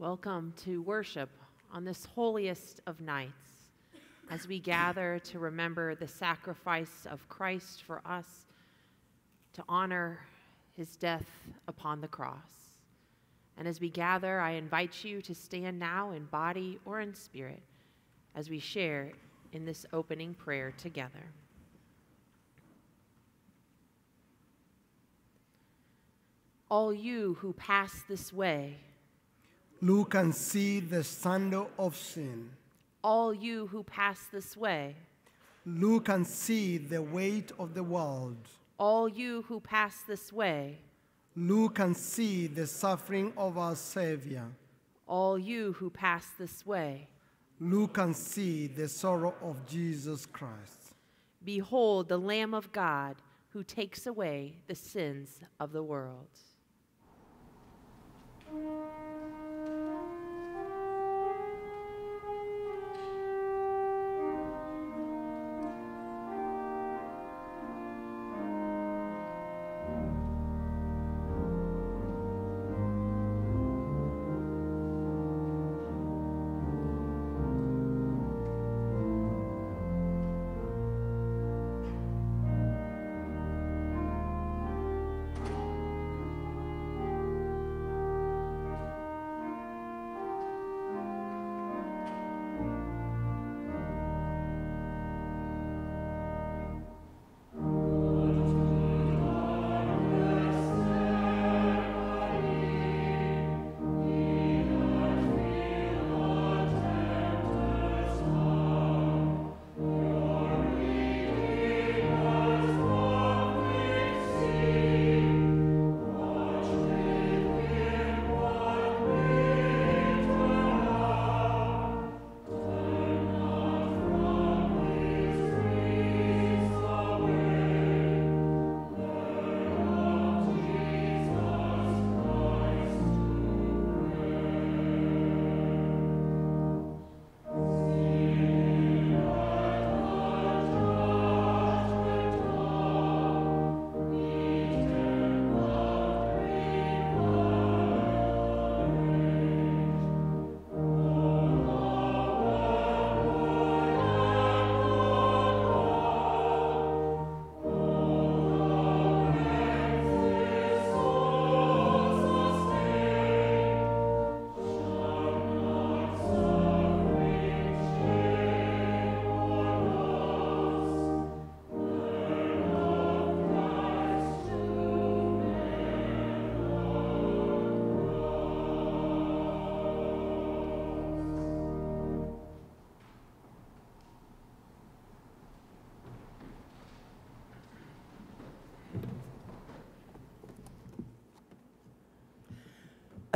Welcome to worship on this holiest of nights as we gather to remember the sacrifice of Christ for us, to honor his death upon the cross. And as we gather, I invite you to stand now in body or in spirit as we share in this opening prayer together. All you who pass this way, Look and see the sandal of sin. all you who pass this way, Look and see the weight of the world. all you who pass this way, Look and see the suffering of our Savior. all you who pass this way, Look and see the sorrow of Jesus Christ. behold the Lamb of God who takes away the sins of the world.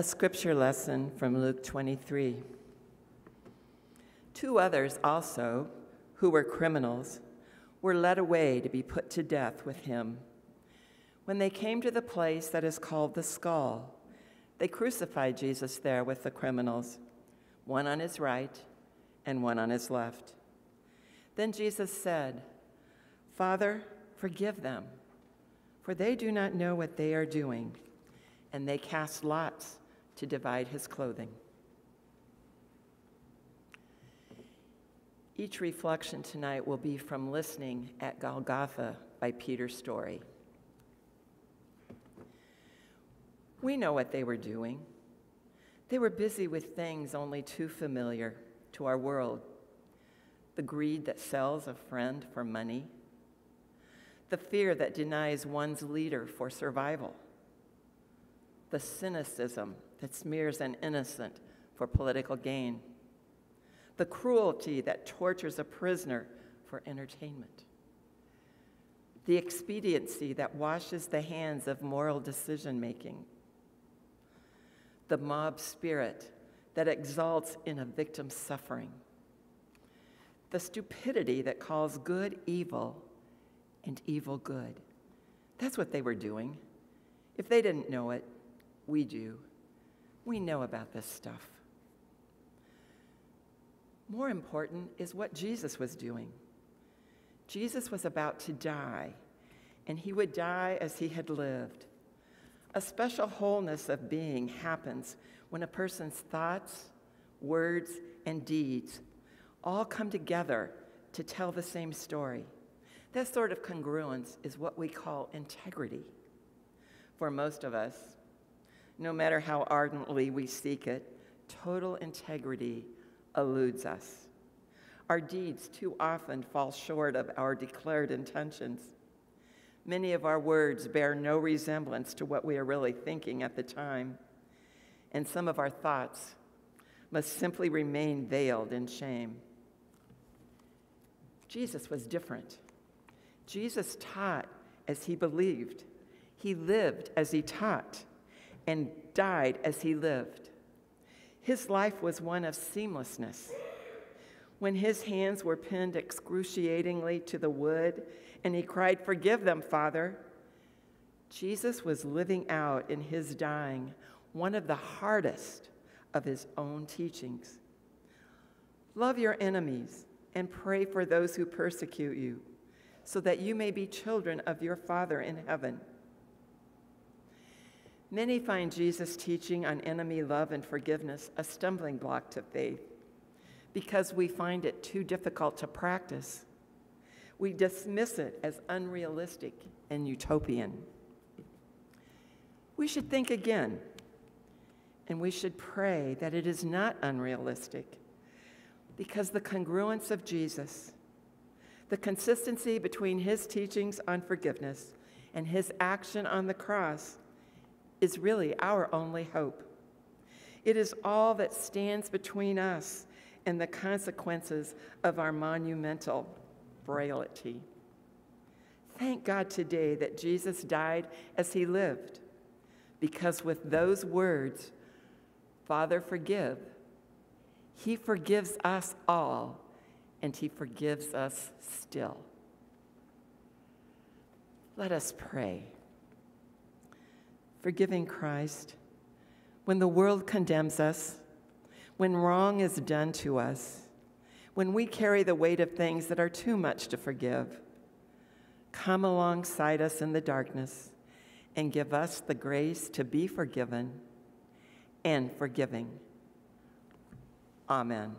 A scripture lesson from Luke 23. Two others also, who were criminals, were led away to be put to death with him. When they came to the place that is called the skull, they crucified Jesus there with the criminals, one on his right and one on his left. Then Jesus said, Father, forgive them, for they do not know what they are doing. And they cast lots to divide his clothing. Each reflection tonight will be from listening at Golgotha by Peter Storey. We know what they were doing. They were busy with things only too familiar to our world the greed that sells a friend for money, the fear that denies one's leader for survival, the cynicism that smears an innocent for political gain, the cruelty that tortures a prisoner for entertainment, the expediency that washes the hands of moral decision making, the mob spirit that exalts in a victim's suffering, the stupidity that calls good evil and evil good. That's what they were doing. If they didn't know it, we do. We know about this stuff. More important is what Jesus was doing. Jesus was about to die, and he would die as he had lived. A special wholeness of being happens when a person's thoughts, words, and deeds all come together to tell the same story. That sort of congruence is what we call integrity. For most of us, no matter how ardently we seek it, total integrity eludes us. Our deeds too often fall short of our declared intentions. Many of our words bear no resemblance to what we are really thinking at the time, and some of our thoughts must simply remain veiled in shame. Jesus was different. Jesus taught as he believed, he lived as he taught, and died as he lived. His life was one of seamlessness. When his hands were pinned excruciatingly to the wood and he cried, Forgive them, Father, Jesus was living out in his dying one of the hardest of his own teachings. Love your enemies and pray for those who persecute you, so that you may be children of your Father in heaven. Many find Jesus' teaching on enemy love and forgiveness a stumbling block to faith because we find it too difficult to practice. We dismiss it as unrealistic and utopian. We should think again, and we should pray that it is not unrealistic because the congruence of Jesus, the consistency between his teachings on forgiveness and his action on the cross, is really our only hope. It is all that stands between us and the consequences of our monumental frailty. Thank God today that Jesus died as he lived, because with those words, Father, forgive, he forgives us all, and he forgives us still. Let us pray. Forgiving Christ, when the world condemns us, when wrong is done to us, when we carry the weight of things that are too much to forgive, come alongside us in the darkness and give us the grace to be forgiven and forgiving. Amen.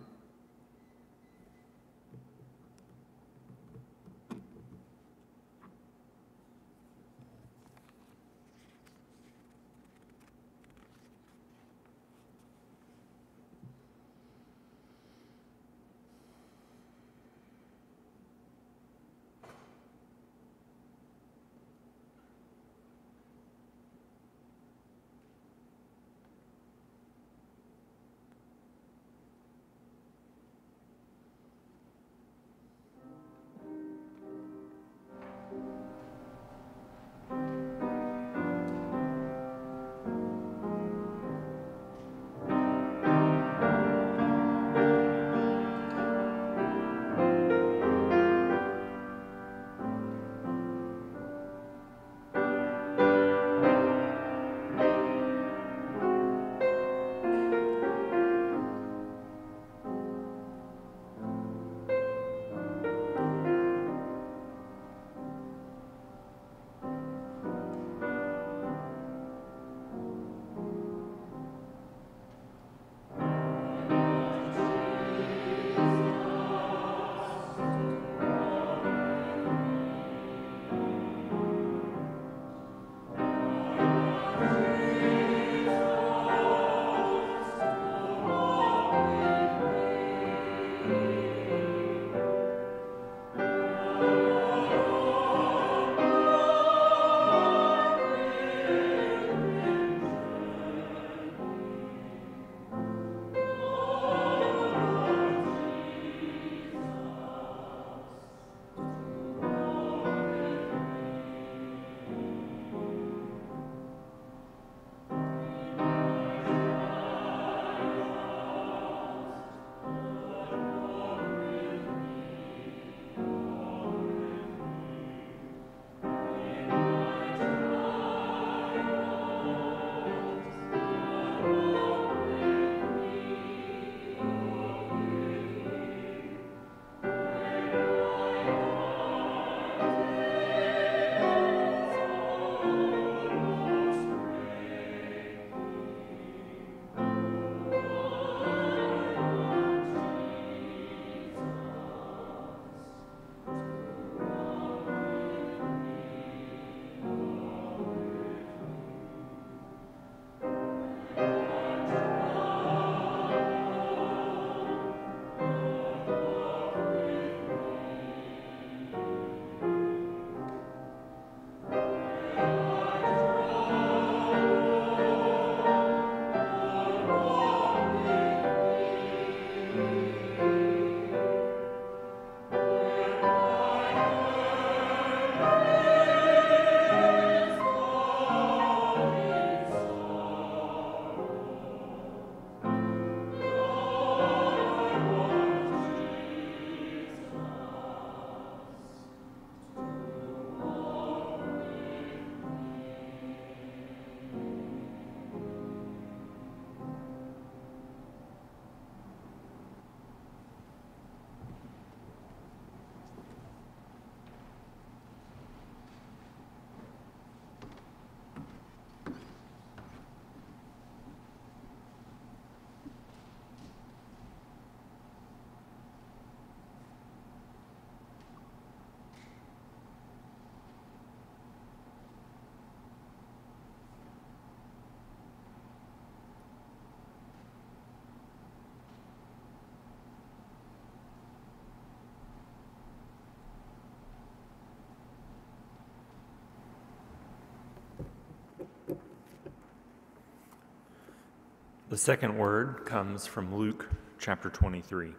The second word comes from Luke chapter 23.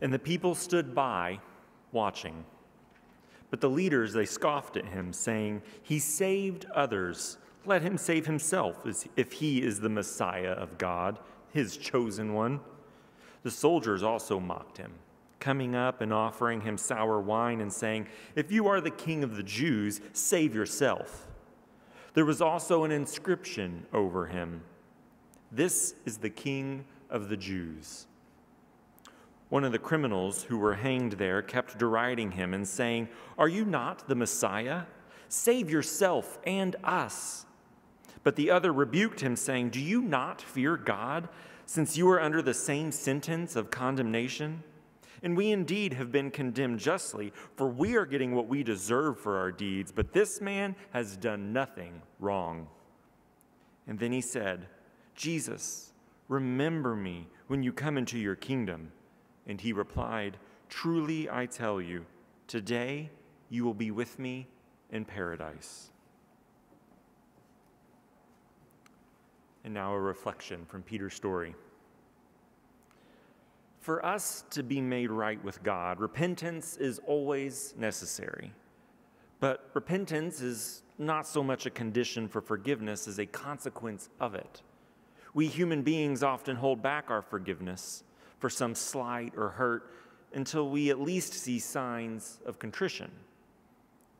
And the people stood by, watching. But the leaders, they scoffed at him, saying, He saved others. Let him save himself, if he is the Messiah of God, his chosen one. The soldiers also mocked him, coming up and offering him sour wine and saying, If you are the king of the Jews, save yourself. There was also an inscription over him This is the king of the Jews. One of the criminals who were hanged there kept deriding him and saying, Are you not the Messiah? Save yourself and us. But the other rebuked him, saying, Do you not fear God, since you are under the same sentence of condemnation? And we indeed have been condemned justly, for we are getting what we deserve for our deeds, but this man has done nothing wrong. And then he said, Jesus, remember me when you come into your kingdom. And he replied, Truly I tell you, today you will be with me in paradise. And now a reflection from Peter Storey. For us to be made right with God, repentance is always necessary. But repentance is not so much a condition for forgiveness as a consequence of it. We human beings often hold back our forgiveness for some slight or hurt until we at least see signs of contrition.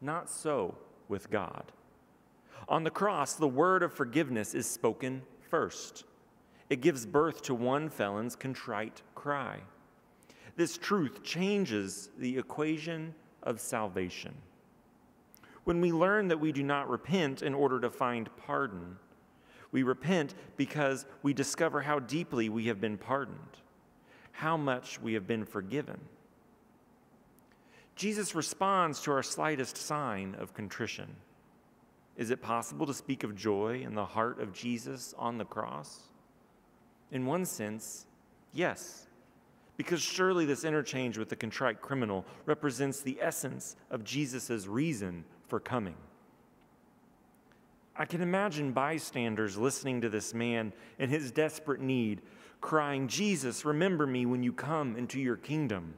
Not so with God. On the cross, the word of forgiveness is spoken first. It gives birth to one felon's contrite cry. This truth changes the equation of salvation. When we learn that we do not repent in order to find pardon, we repent because we discover how deeply we have been pardoned, how much we have been forgiven. Jesus responds to our slightest sign of contrition. Is it possible to speak of joy in the heart of Jesus on the cross? In one sense, yes, because surely this interchange with the contrite criminal represents the essence of Jesus' reason for coming. I can imagine bystanders listening to this man in his desperate need, crying, Jesus, remember me when you come into your kingdom.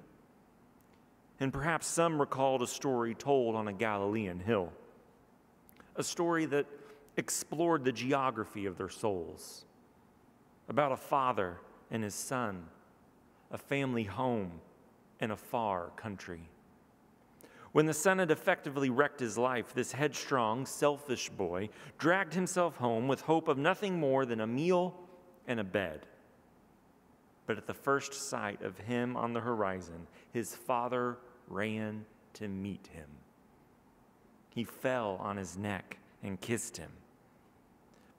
And perhaps some recalled a story told on a Galilean hill, a story that explored the geography of their souls about a father and his son, a family home, in a far country. When the son had effectively wrecked his life, this headstrong, selfish boy dragged himself home with hope of nothing more than a meal and a bed. But at the first sight of him on the horizon, his father ran to meet him. He fell on his neck and kissed him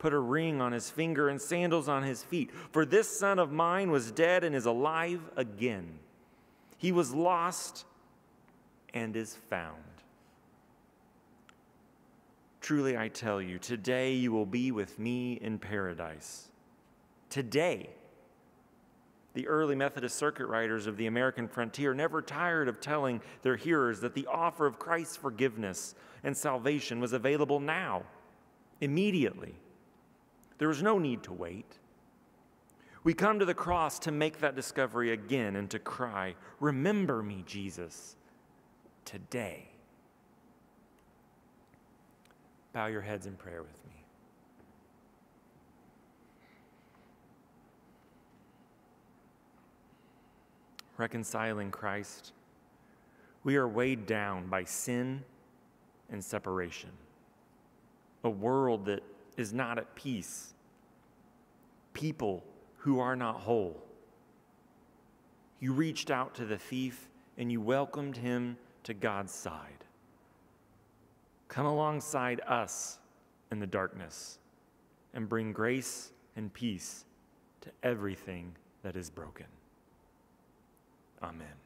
put a ring on his finger and sandals on his feet. For this son of mine was dead and is alive again. He was lost and is found. Truly, I tell you, today you will be with me in paradise. Today. The early Methodist circuit riders of the American frontier never tired of telling their hearers that the offer of Christ's forgiveness and salvation was available now, immediately. There was no need to wait. We come to the cross to make that discovery again and to cry, Remember me, Jesus, today. Bow your heads in prayer with me. Reconciling Christ, we are weighed down by sin and separation, a world that is not at peace people who are not whole. You reached out to the thief and you welcomed him to God's side. Come alongside us in the darkness and bring grace and peace to everything that is broken. Amen.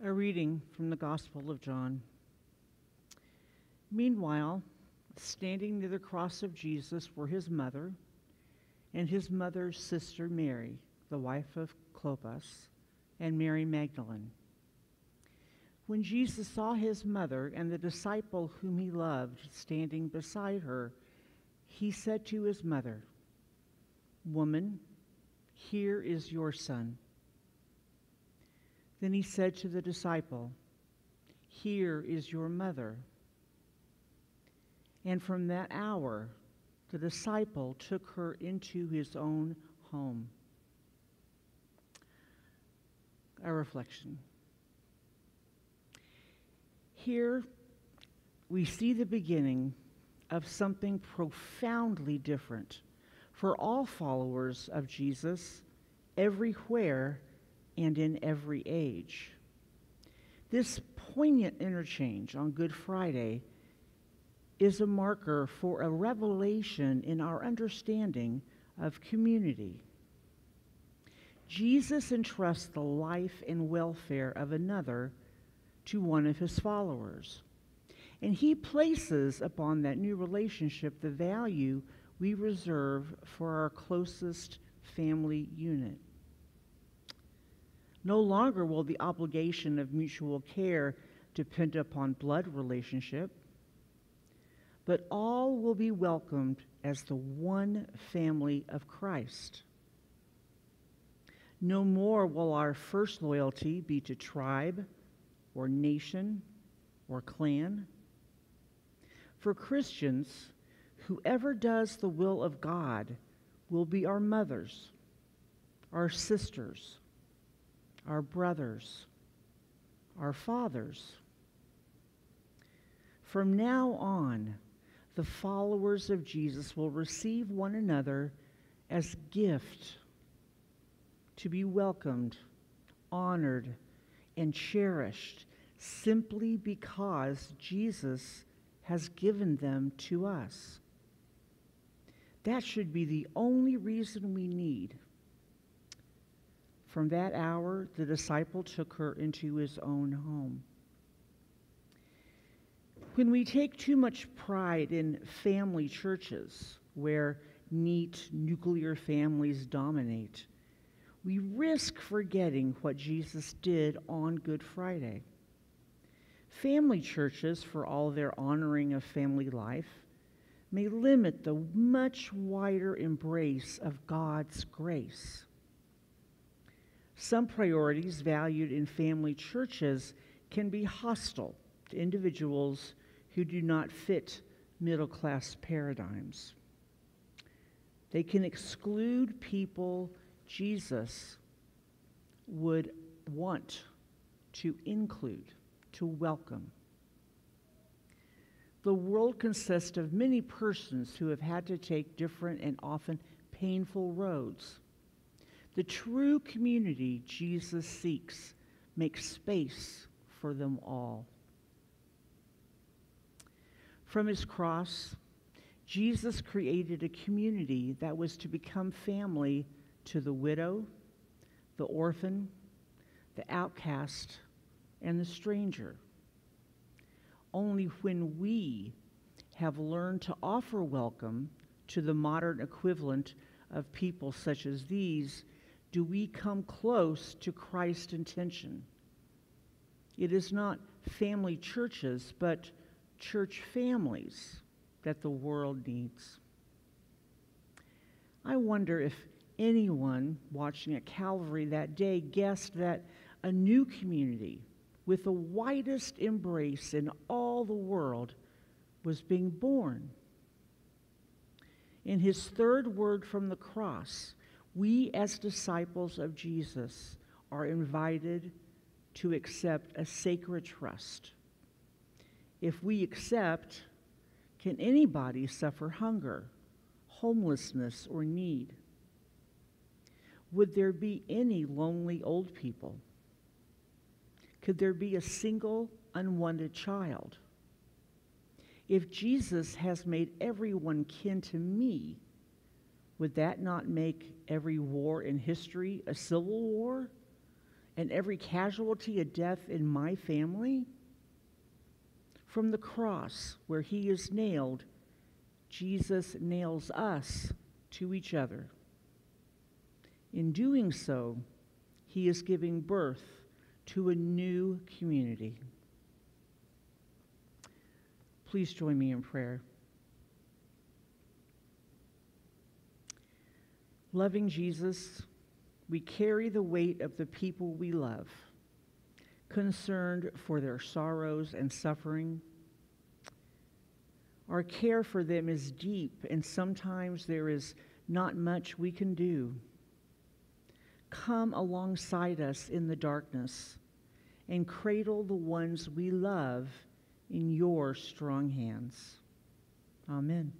A reading from the Gospel of John. Meanwhile, standing near the cross of Jesus were his mother and his mother's sister Mary, the wife of Clopas, and Mary Magdalene. When Jesus saw his mother and the disciple whom he loved standing beside her, he said to his mother, Woman, here is your son. Then he said to the disciple, Here is your mother. And from that hour, the disciple took her into his own home. A reflection. Here we see the beginning of something profoundly different for all followers of Jesus everywhere and in every age. This poignant interchange on Good Friday is a marker for a revelation in our understanding of community. Jesus entrusts the life and welfare of another to one of his followers. And he places upon that new relationship the value we reserve for our closest family unit. No longer will the obligation of mutual care depend upon blood relationship, but all will be welcomed as the one family of Christ. No more will our first loyalty be to tribe or nation or clan. For Christians, whoever does the will of God will be our mothers, our sisters, our brothers, our fathers. From now on, the followers of Jesus will receive one another as gift to be welcomed, honored, and cherished simply because Jesus has given them to us. That should be the only reason we need. From that hour, the disciple took her into his own home. When we take too much pride in family churches where neat nuclear families dominate, we risk forgetting what Jesus did on Good Friday. Family churches, for all their honoring of family life, may limit the much wider embrace of God's grace. Some priorities valued in family churches can be hostile to individuals who do not fit middle class paradigms. They can exclude people Jesus would want to include, to welcome. The world consists of many persons who have had to take different and often painful roads. The true community Jesus seeks makes space for them all. From his cross, Jesus created a community that was to become family to the widow, the orphan, the outcast, and the stranger. Only when we have learned to offer welcome to the modern equivalent of people such as these do we come close to Christ's intention. It is not family churches, but church families that the world needs. I wonder if anyone watching at Calvary that day guessed that a new community with the widest embrace in all the world was being born. In his third word from the cross, we as disciples of Jesus are invited to accept a sacred trust. If we accept, can anybody suffer hunger, homelessness, or need? Would there be any lonely old people? Could there be a single unwanted child? If Jesus has made everyone kin to me, would that not make every war in history a civil war and every casualty a death in my family? From the cross where he is nailed, Jesus nails us to each other. In doing so, he is giving birth to a new community. Please join me in prayer. Loving Jesus, we carry the weight of the people we love, concerned for their sorrows and suffering. Our care for them is deep, and sometimes there is not much we can do. Come alongside us in the darkness and cradle the ones we love in your strong hands. Amen.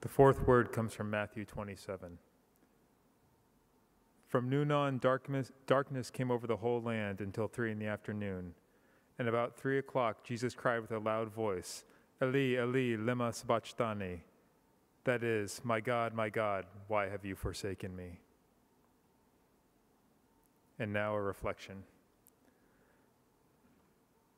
The fourth word comes from Matthew 27. From noon on, darkness, darkness came over the whole land until three in the afternoon. And about three o'clock, Jesus cried with a loud voice, Eli, Eli, lema sabachthani. That is, My God, my God, why have you forsaken me? And now a reflection.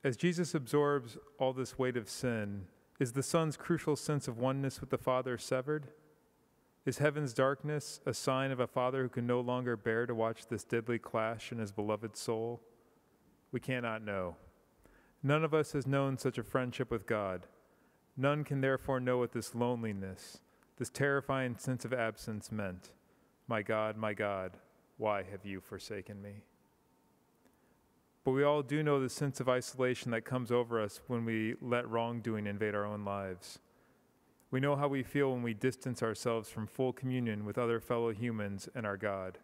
As Jesus absorbs all this weight of sin, is the Son's crucial sense of oneness with the Father severed? Is heaven's darkness a sign of a Father who can no longer bear to watch this deadly clash in his beloved soul? We cannot know. None of us has known such a friendship with God. None can therefore know what this loneliness, this terrifying sense of absence meant. My God, my God, why have you forsaken me? But we all do know the sense of isolation that comes over us when we let wrongdoing invade our own lives. We know how we feel when we distance ourselves from full communion with other fellow humans and our God.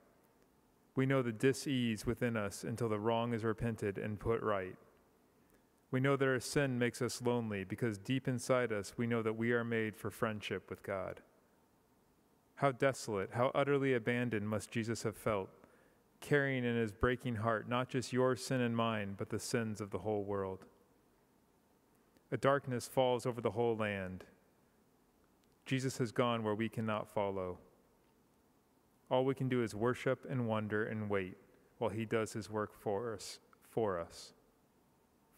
We know the dis-ease within us until the wrong is repented and put right. We know that our sin makes us lonely because deep inside us we know that we are made for friendship with God. How desolate, how utterly abandoned must Jesus have felt, carrying in his breaking heart not just your sin and mine, but the sins of the whole world. A darkness falls over the whole land. Jesus has gone where we cannot follow. All we can do is worship and wonder and wait while he does his work for us, for us,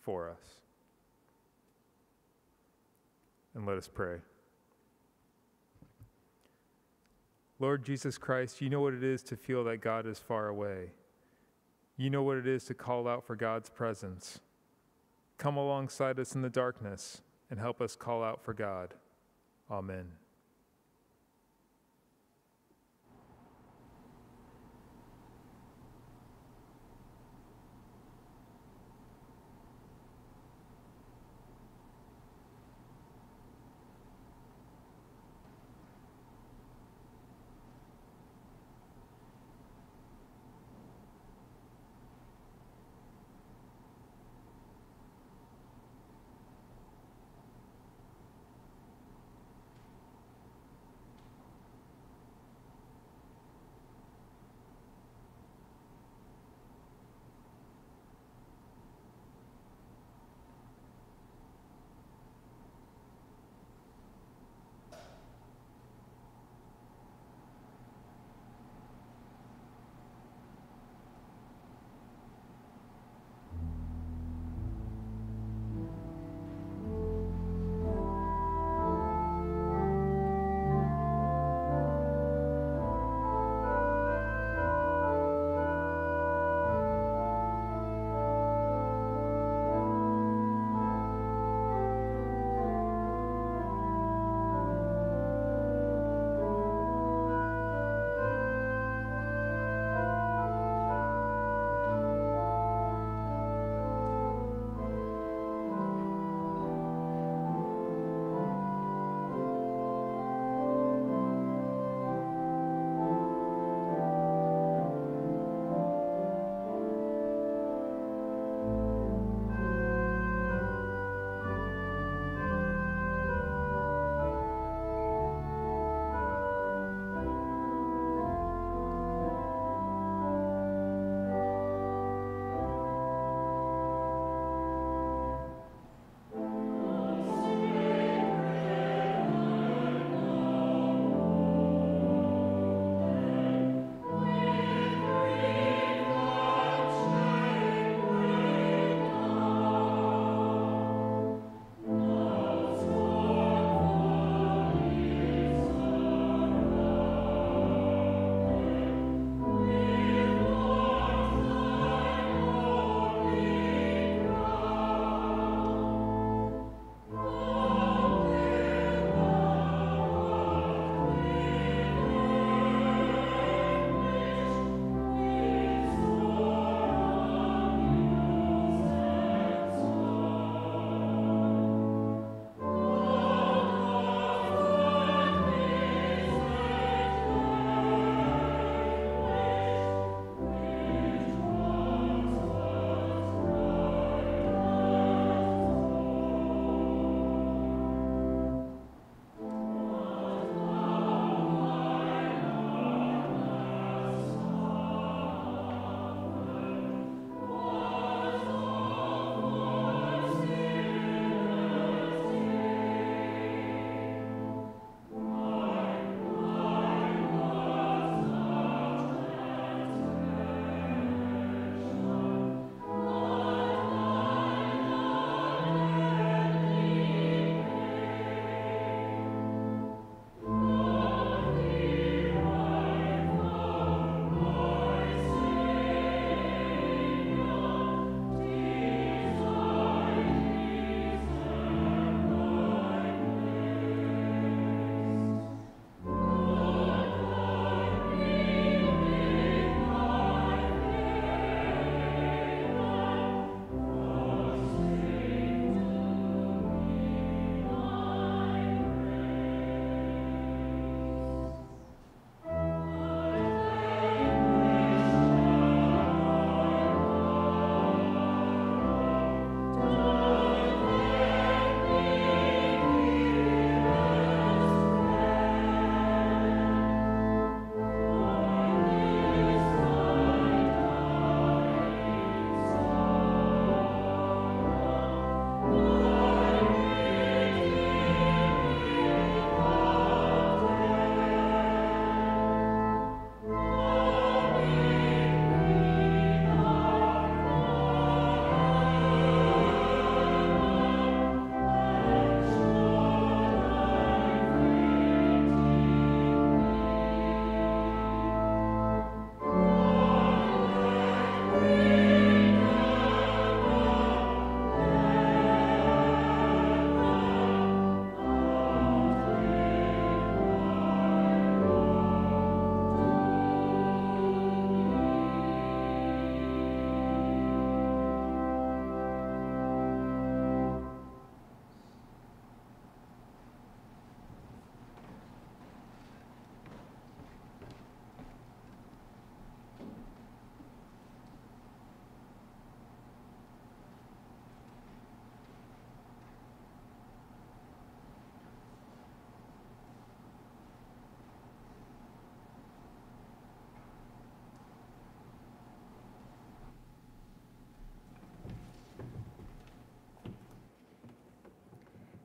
for us. And let us pray. Lord Jesus Christ, you know what it is to feel that God is far away. You know what it is to call out for God's presence. Come alongside us in the darkness and help us call out for God. Amen.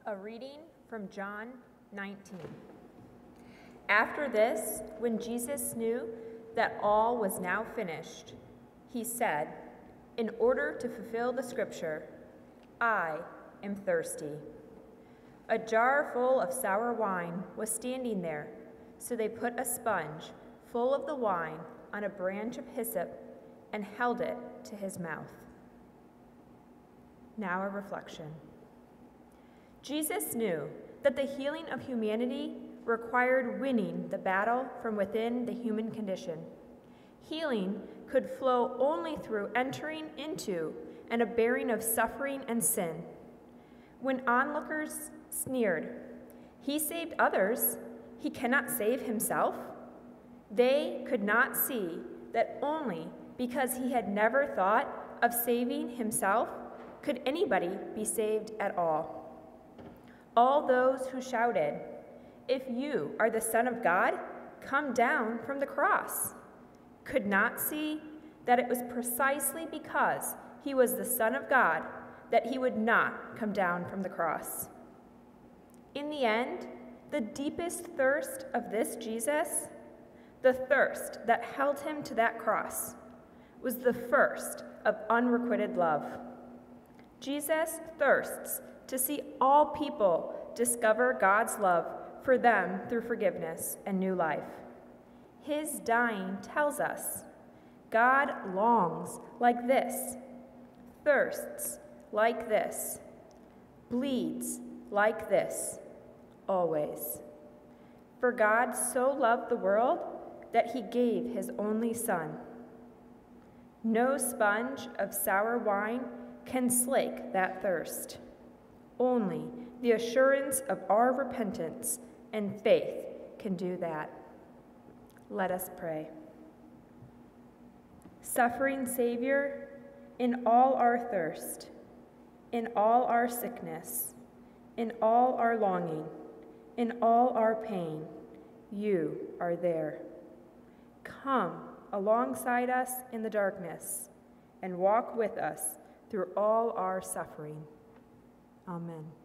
A reading from John 19. After this, when Jesus knew that all was now finished, he said, In order to fulfill the scripture, I am thirsty. A jar full of sour wine was standing there, so they put a sponge full of the wine on a branch of hyssop and held it to his mouth. Now a reflection. Jesus knew that the healing of humanity required winning the battle from within the human condition. Healing could flow only through entering into and a bearing of suffering and sin. When onlookers sneered, He saved others, He cannot save Himself, they could not see that only because He had never thought of saving Himself could anybody be saved at all all those who shouted, If you are the Son of God, come down from the cross, could not see that it was precisely because he was the Son of God that he would not come down from the cross. In the end, the deepest thirst of this Jesus, the thirst that held him to that cross, was the first of unrequited love. Jesus thirsts to see all people discover God's love for them through forgiveness and new life. His dying tells us God longs like this, thirsts like this, bleeds like this, always. For God so loved the world that he gave his only Son. No sponge of sour wine can slake that thirst. Only the assurance of our repentance and faith can do that. Let us pray. Suffering Savior, in all our thirst, in all our sickness, in all our longing, in all our pain, you are there. Come alongside us in the darkness and walk with us through all our suffering. Amen.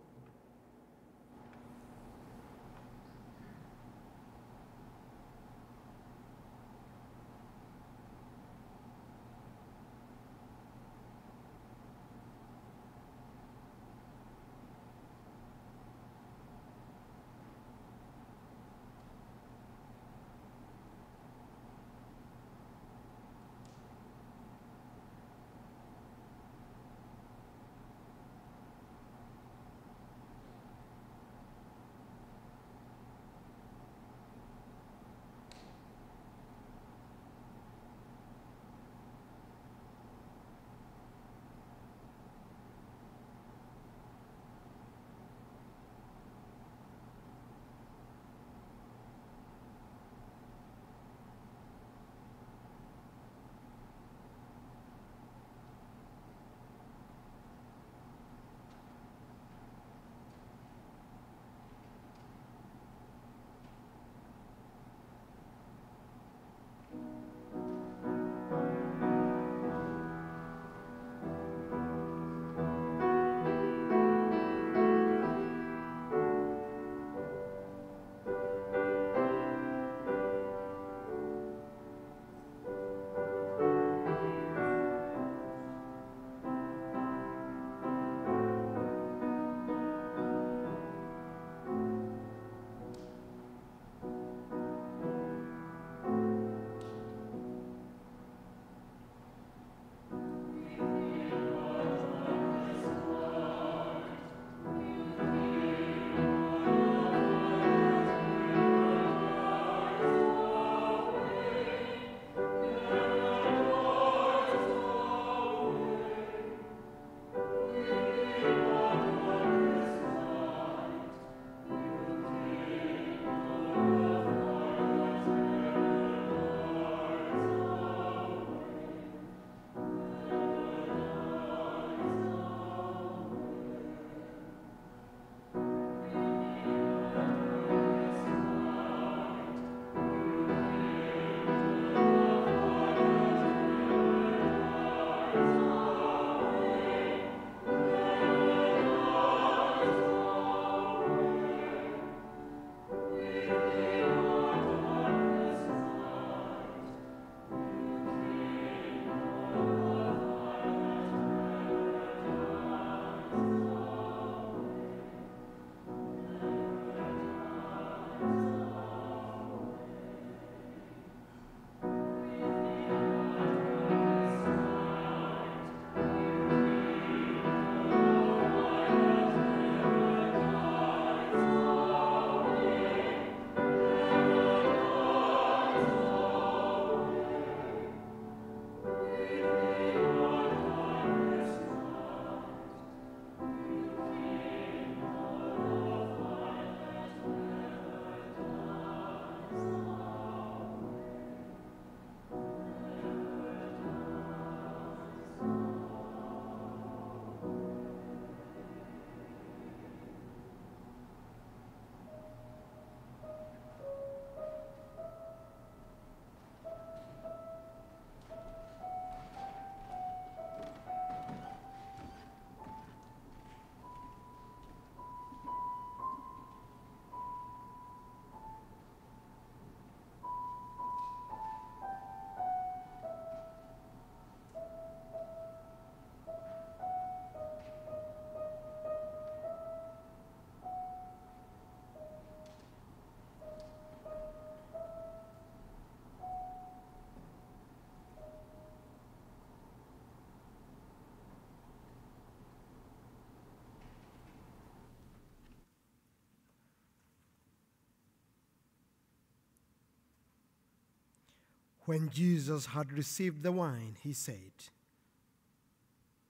When Jesus had received the wine, he said,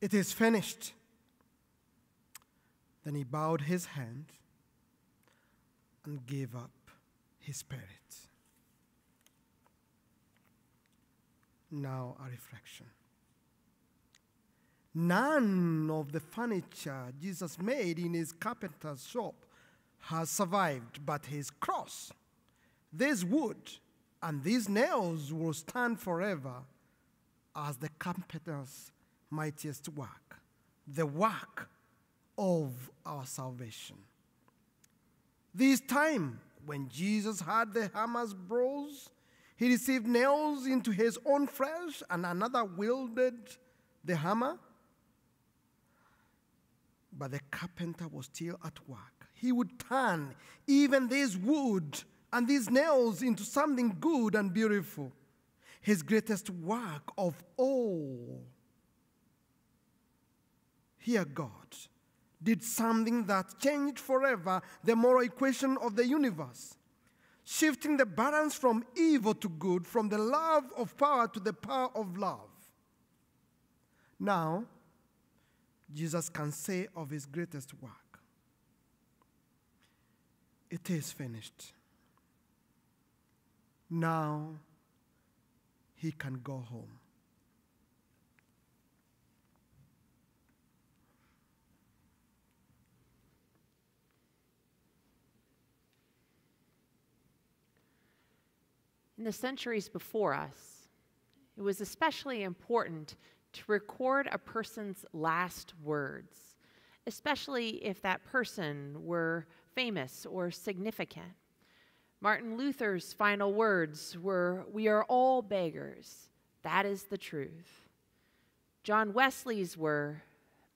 It is finished. Then he bowed his head and gave up his spirit. Now, a reflection. None of the furniture Jesus made in his carpenter's shop has survived but his cross. This wood and these nails will stand forever as the carpenter's mightiest work, the work of our salvation. This time, when Jesus had the hammer's blows, he received nails into his own flesh, and another wielded the hammer. But the carpenter was still at work. He would turn even this wood and these nails into something good and beautiful. His greatest work of all. Here, God did something that changed forever the moral equation of the universe, shifting the balance from evil to good, from the love of power to the power of love. Now, Jesus can say of his greatest work, It is finished. Now he can go home. In the centuries before us, it was especially important to record a person's last words, especially if that person were famous or significant. Martin Luther's final words were, We are all beggars. That is the truth. John Wesley's were,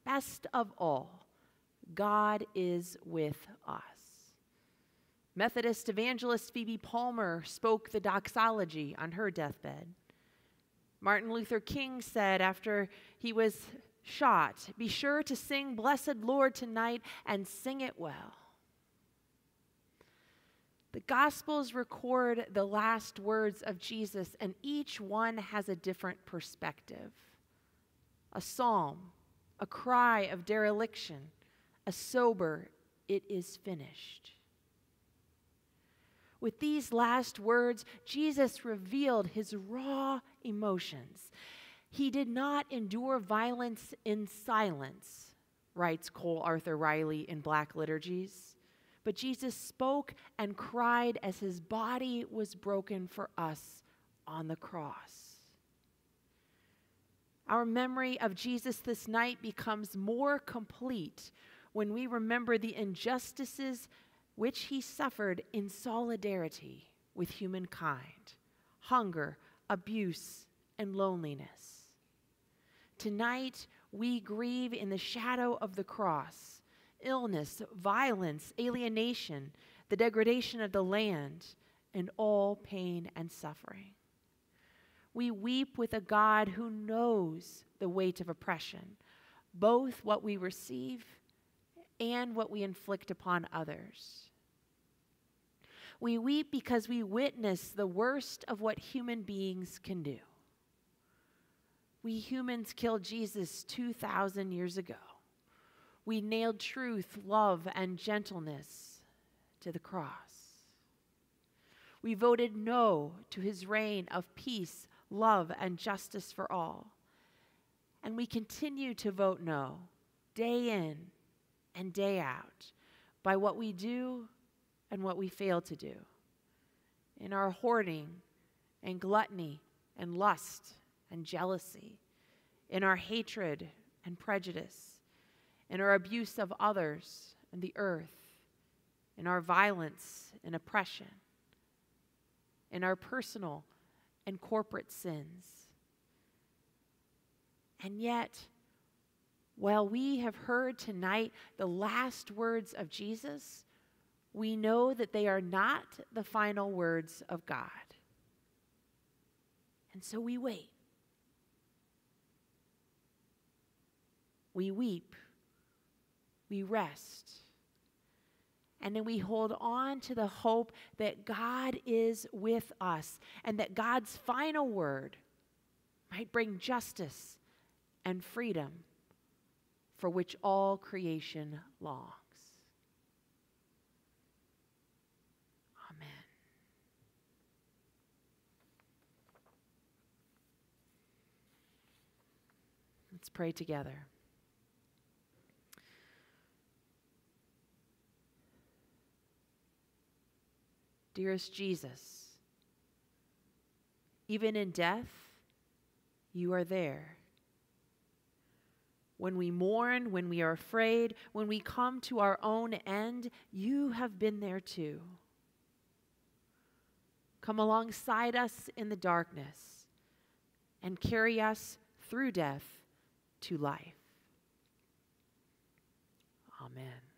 Best of all, God is with us. Methodist evangelist Phoebe Palmer spoke the doxology on her deathbed. Martin Luther King said after he was shot, Be sure to sing Blessed Lord tonight and sing it well. The Gospels record the last words of Jesus, and each one has a different perspective a psalm, a cry of dereliction, a sober, it is finished. With these last words, Jesus revealed his raw emotions. He did not endure violence in silence, writes Cole Arthur Riley in Black Liturgies. But Jesus spoke and cried as his body was broken for us on the cross. Our memory of Jesus this night becomes more complete when we remember the injustices which he suffered in solidarity with humankind hunger, abuse, and loneliness. Tonight, we grieve in the shadow of the cross illness, violence, alienation, the degradation of the land, and all pain and suffering. We weep with a God who knows the weight of oppression, both what we receive and what we inflict upon others. We weep because we witness the worst of what human beings can do. We humans killed Jesus 2,000 years ago. We nailed truth, love, and gentleness to the cross. We voted no to his reign of peace, love, and justice for all. And we continue to vote no day in and day out by what we do and what we fail to do. In our hoarding and gluttony and lust and jealousy, in our hatred and prejudice, in our abuse of others and the earth, in our violence and oppression, in our personal and corporate sins. And yet, while we have heard tonight the last words of Jesus, we know that they are not the final words of God. And so we wait. We weep. We rest. And then we hold on to the hope that God is with us and that God's final word might bring justice and freedom for which all creation longs. Amen. Let's pray together. Dearest Jesus, even in death, you are there. When we mourn, when we are afraid, when we come to our own end, you have been there too. Come alongside us in the darkness and carry us through death to life. Amen.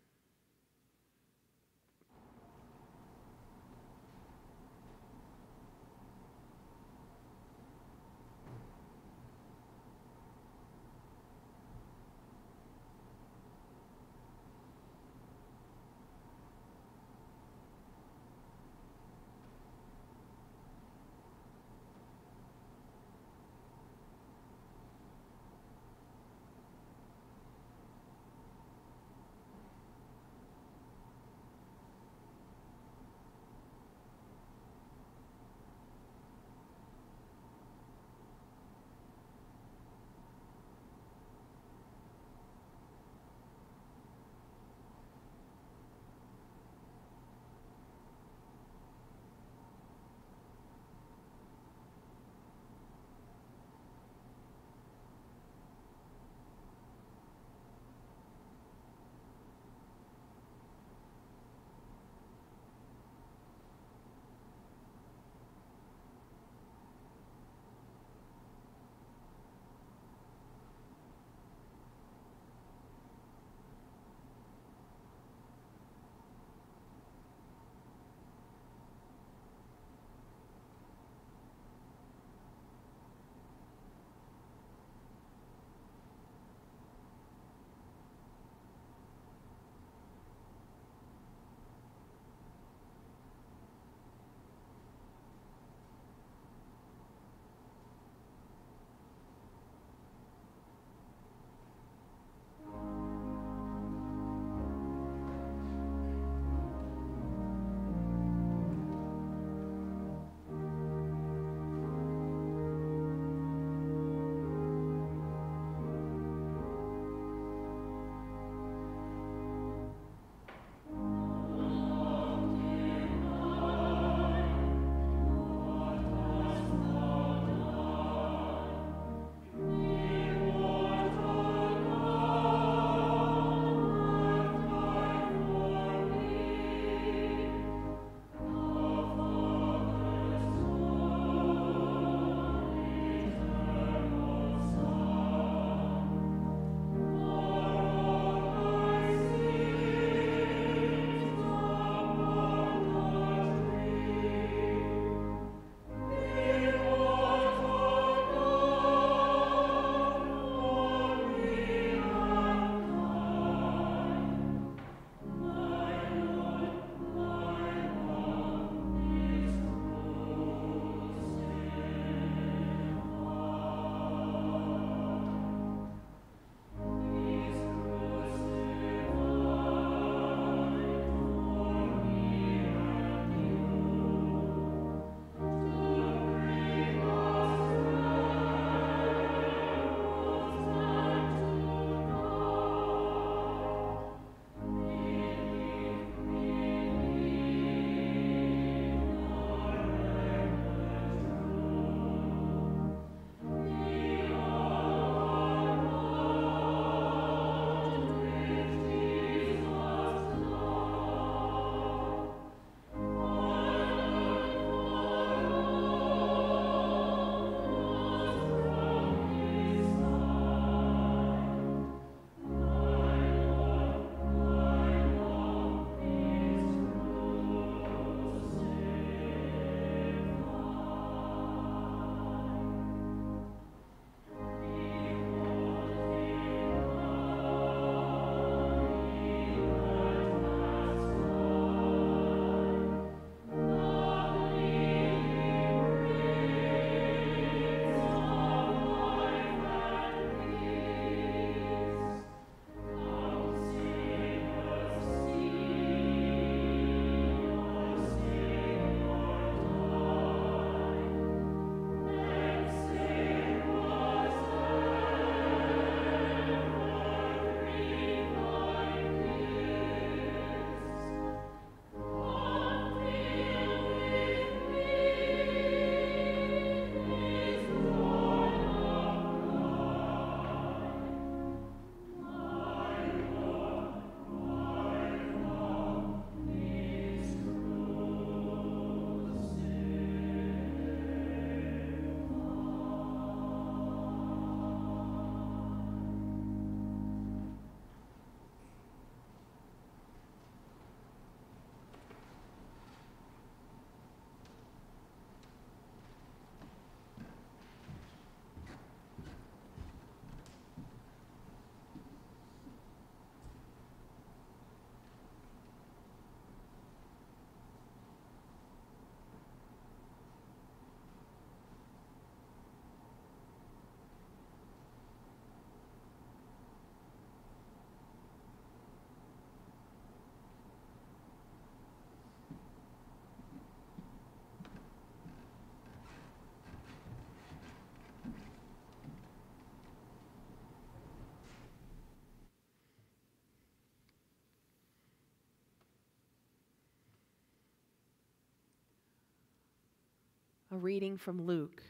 A reading from Luke.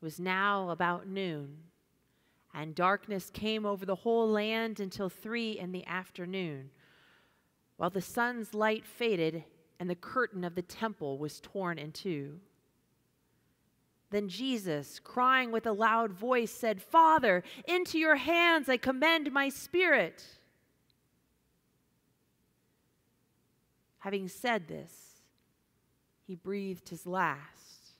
It was now about noon, and darkness came over the whole land until three in the afternoon, while the sun's light faded and the curtain of the temple was torn in two. Then Jesus, crying with a loud voice, said, Father, into your hands I commend my spirit. Having said this, he breathed his last.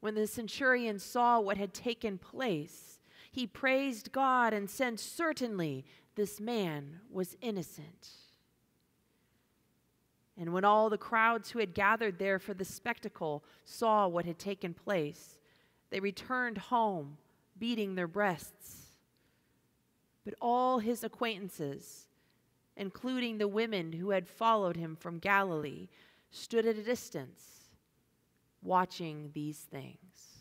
When the centurion saw what had taken place, he praised God and said, Certainly this man was innocent. And when all the crowds who had gathered there for the spectacle saw what had taken place, they returned home, beating their breasts. But all his acquaintances, including the women who had followed him from Galilee, stood at a distance, watching these things.